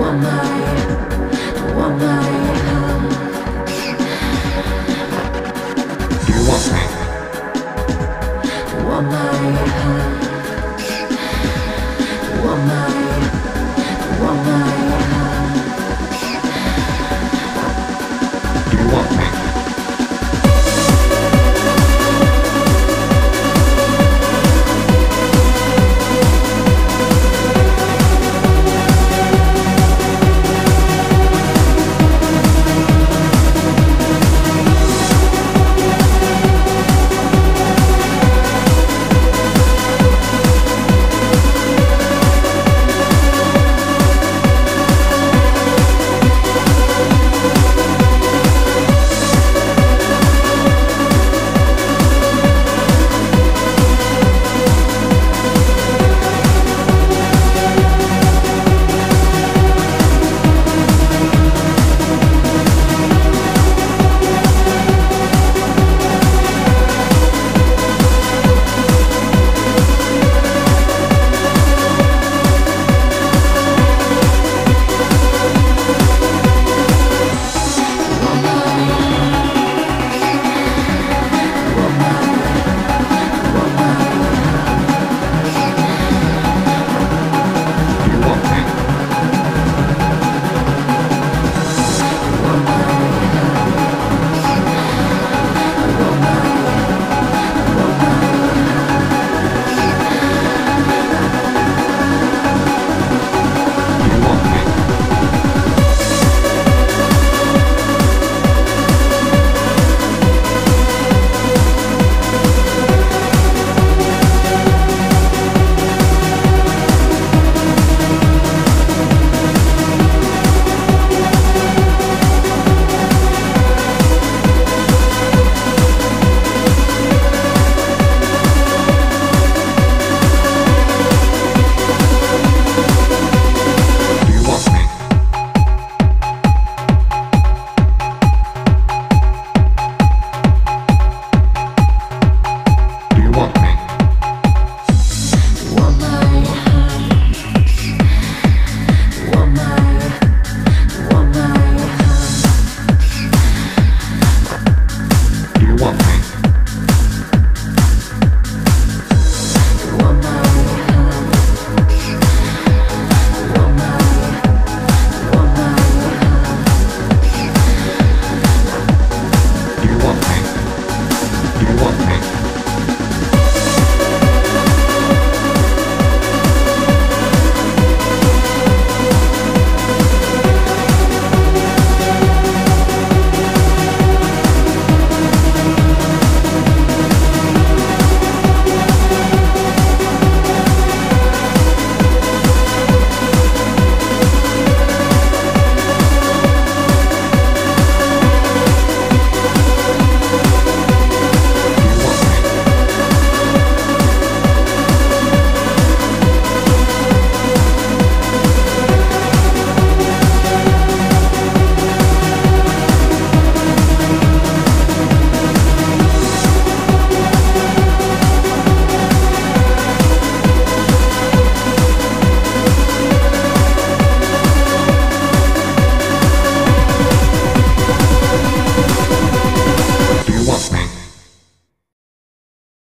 one night, the one night.